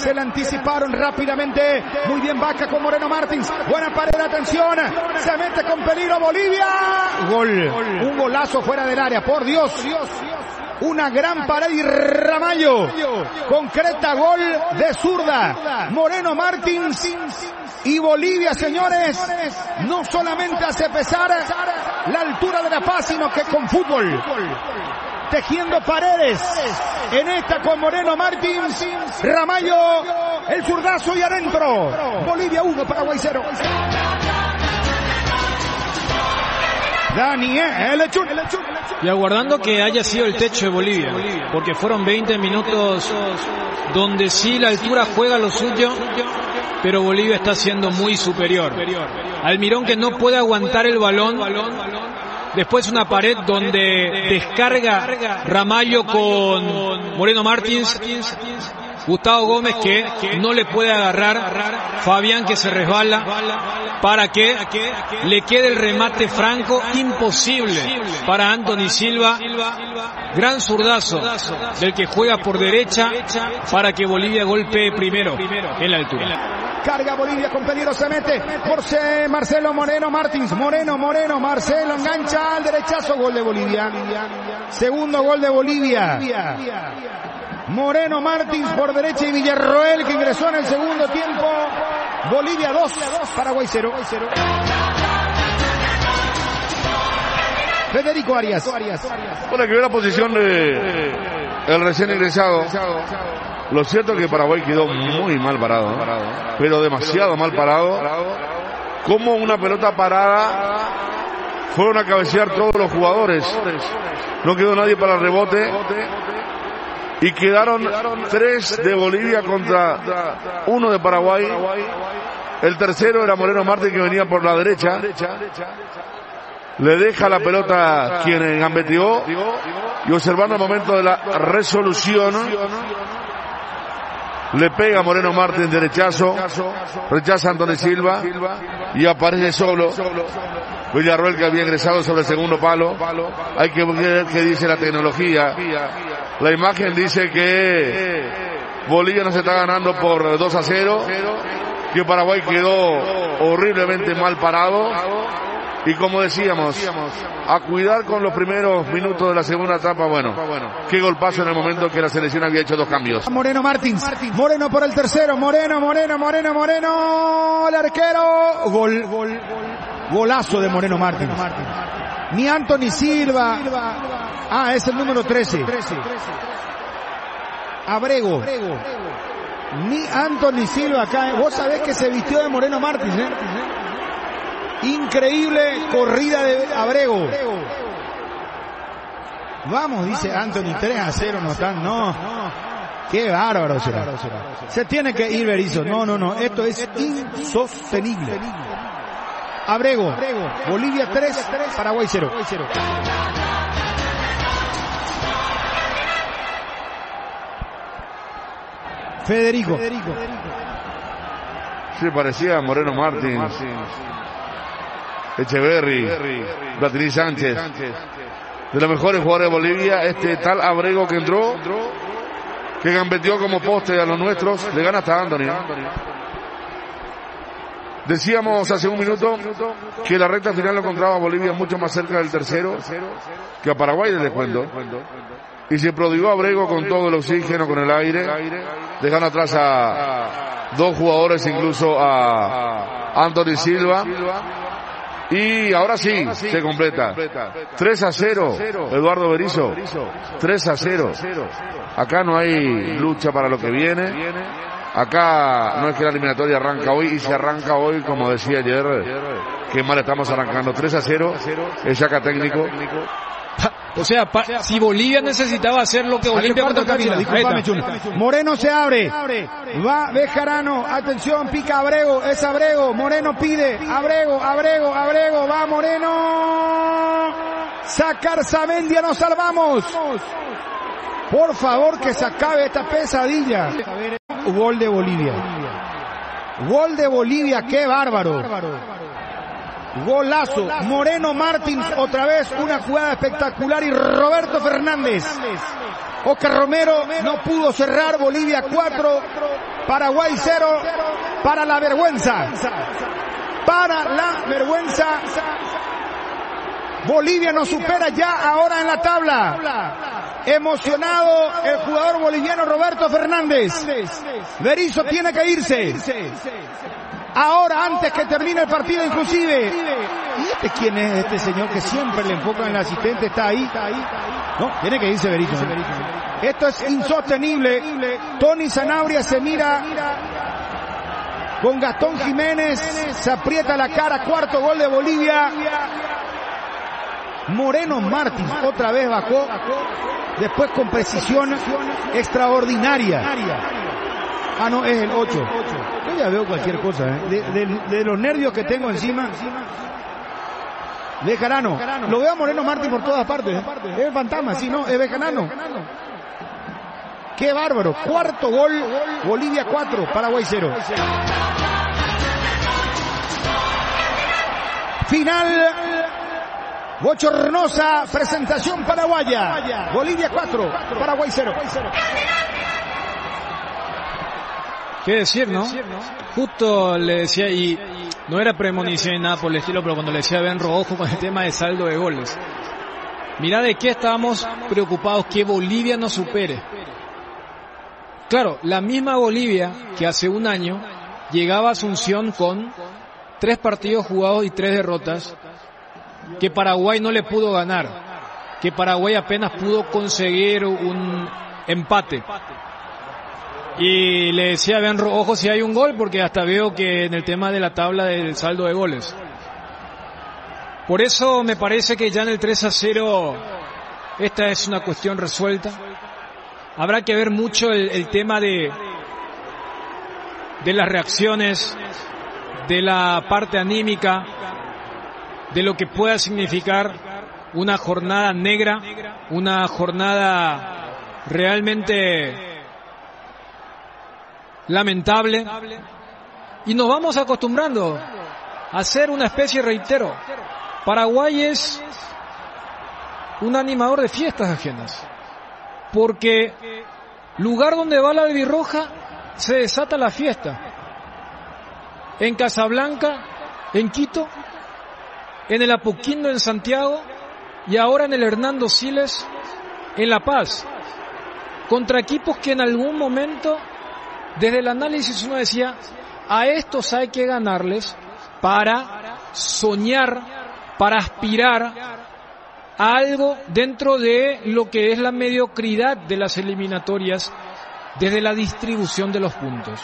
Se le anticiparon rápidamente. Muy bien Vaca con Moreno Martins. Buena pared, atención. Se mete con peligro Bolivia. Gol. Un golazo fuera del área. Por Dios. Una gran pared y Ramallo. Concreta gol de zurda. Moreno Martins. Y Bolivia, señores, no solamente hace pesar la altura de la paz, sino que con fútbol tejiendo paredes. En esta con Moreno Martins, Ramallo, el zurdazo y adentro. Bolivia 1, Paraguay 0. Daniel Y aguardando que haya sido el techo de Bolivia, porque fueron 20 minutos donde sí la altura juega lo suyo, pero Bolivia está siendo muy superior. Almirón que no puede aguantar el balón, después una pared donde descarga Ramallo con Moreno Martins, Gustavo Gómez que no le puede agarrar, Fabián que se resbala para que le quede el remate franco imposible para Anthony Silva, gran zurdazo del que juega por derecha para que Bolivia golpee primero en la altura. Carga Bolivia con peligro, se mete por Marcelo Moreno Martins. Moreno, Moreno, Marcelo engancha al derechazo. Gol de Bolivia. Segundo gol de Bolivia. Moreno Martins por derecha y Villarroel que ingresó en el segundo tiempo. Bolivia 2, Paraguay 0. Federico Arias. Bueno, que ve la posición de el recién ingresado. Lo cierto es que Paraguay quedó muy mal parado, pero demasiado mal parado. Como una pelota parada fueron a cabecear todos los jugadores. No quedó nadie para el rebote. Y quedaron tres de Bolivia contra uno de Paraguay. El tercero era Moreno Marte que venía por la derecha. Le deja la pelota quien gambeteó y observando el momento de la resolución le pega Moreno Martín derechazo, rechaza Antonio Silva y aparece solo Villarroel que había ingresado sobre el segundo palo. Hay que ver qué dice la tecnología. La imagen dice que Bolivia no se está ganando por 2 a 0, que Paraguay quedó horriblemente mal parado y como decíamos, a cuidar con los primeros minutos de la segunda etapa, bueno, qué golpazo en el momento que la selección había hecho dos cambios. Moreno Martins, Moreno por el tercero, Moreno, Moreno, Moreno, Moreno, el arquero, gol, gol, golazo de Moreno Martins. Ni Anthony Silva, ah, es el número 13. Abrego. Ni Anthony Silva acá. Vos sabés que se vistió de Moreno Martins, ¿eh? Increíble corrida de Abrego. Vamos, dice Anthony, 3 a 0 no están, no. Qué bárbaro será. Se tiene que ir Berizzo. No, no, no. Esto es insostenible. Abrego. Bolivia 3, Paraguay 0. Federico. Sí, parecía Moreno Martins. Echeverry, Beatriz Sánchez. De los mejores jugadores de Bolivia, este tal Abrego que entró, que gambeteó como poste a los nuestros, le gana hasta Anthony. Decíamos hace un minuto que la recta final lo encontraba a Bolivia mucho más cerca del tercero que a Paraguay desde cuando. Y se prodigó Abrego con todo el oxígeno, con el aire, dejando atrás a dos jugadores, incluso a Anthony Silva y ahora sí, se completa. 3 a 0, Eduardo Berizo. 3 a 0. Acá no hay lucha para lo que viene. Acá no es que la eliminatoria arranca hoy y se arranca hoy, como decía ayer, que mal estamos arrancando. 3 a 0, el saca técnico. O sea, si Bolivia necesitaba hacer lo que Bolivia contra Moreno se abre. Va Bejarano. Atención, pica Abrego. Es Abrego. Moreno pide. Abrego, Abrego, Abrego. Va Moreno. Sacar Samendia. Nos salvamos. Por favor, que se acabe esta pesadilla. Gol de Bolivia. Gol de Bolivia. Qué bárbaro. Golazo. Moreno Martins, otra vez una jugada espectacular y Roberto Fernández. Oscar Romero no pudo cerrar. Bolivia 4, Paraguay 0. Para la vergüenza. Para la vergüenza. Bolivia nos supera ya ahora en la tabla. Emocionado el jugador boliviano Roberto Fernández. Berizzo tiene que irse. Ahora, antes que termine el partido, inclusive. ¿Y este quién es este señor que siempre le enfoca en el asistente? Está ahí. No, tiene que irse Berizzo. Esto es insostenible. Tony Zanabria se mira con Gastón Jiménez. Se aprieta la cara. Cuarto gol de Bolivia. Moreno Martín otra vez bajó. Después con precisión extraordinaria. Ah, no, es el 8. Yo ya veo cualquier cosa, ¿eh? de, de, de, los nervios que tengo encima. Bejarano. Lo veo a Moreno Martín por todas partes. ¿eh? Es el fantasma, sí, no, es Bejarano. Qué bárbaro. Cuarto gol, Bolivia 4, Paraguay 0. Final bochornosa presentación paraguaya. Bolivia 4, Paraguay 0. ¿Qué decir, no? Justo le decía, y no era premonición ni nada por el estilo, pero cuando le decía Ben Rojo con el tema de saldo de goles. Mira de qué estábamos preocupados, que Bolivia nos supere. Claro, la misma Bolivia que hace un año llegaba a Asunción con tres partidos jugados y tres derrotas, que Paraguay no le pudo ganar, que Paraguay apenas pudo conseguir un empate. Y le decía, vean, ojo si hay un gol, porque hasta veo que en el tema de la tabla del saldo de goles. Por eso me parece que ya en el 3 a 0 esta es una cuestión resuelta. Habrá que ver mucho el, el tema de, de las reacciones, de la parte anímica, de lo que pueda significar una jornada negra, una jornada realmente lamentable. Y nos vamos acostumbrando a ser una especie, reitero, Paraguay es un animador de fiestas ajenas. Porque lugar donde va la albirroja se desata la fiesta. En Casablanca, en Quito, en el Apoquindo en Santiago y ahora en el Hernando Siles en La Paz. Contra equipos que en algún momento, desde el análisis uno decía, a estos hay que ganarles para soñar, para aspirar a algo dentro de lo que es la mediocridad de las eliminatorias desde la distribución de los puntos.